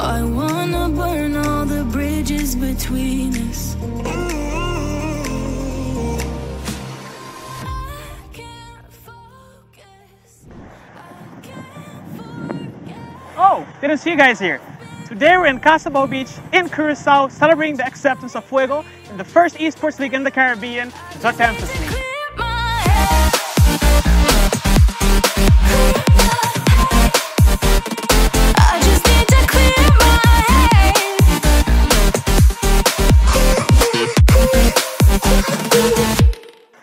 I wanna burn all the bridges between us. I can't focus. I can't forget. Oh, didn't see you guys here. Today we're in Cas Abao Beach in Curacao celebrating the acceptance of Fuego in the first esports league in the Caribbean, the Tempest League.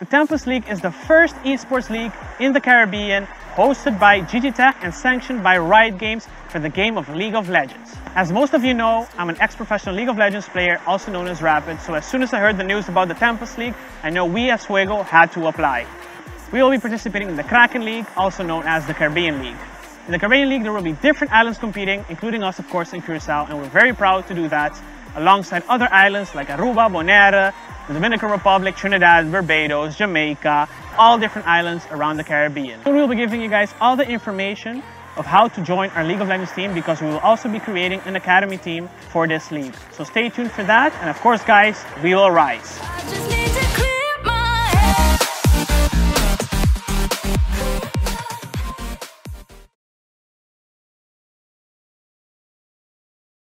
The Tempest League is the first esports league in the Caribbean hosted by GG Tech and sanctioned by Riot Games for the game of League of Legends. As most of you know, I'm an ex-professional League of Legends player, also known as Rapid, so as soon as I heard the news about the Tempest League, I know we as Fuego had to apply. We will be participating in the Kraken League, also known as the Caribbean League. In the Caribbean League, there will be different islands competing, including us, of course, in Curacao, and we're very proud to do that alongside other islands like Aruba, Bonaire, the Dominican Republic, Trinidad, Barbados, Jamaica, all different islands around the Caribbean. So we will be giving you guys all the information of how to join our League of Legends team because we will also be creating an academy team for this league. So stay tuned for that, and of course, guys, we will rise.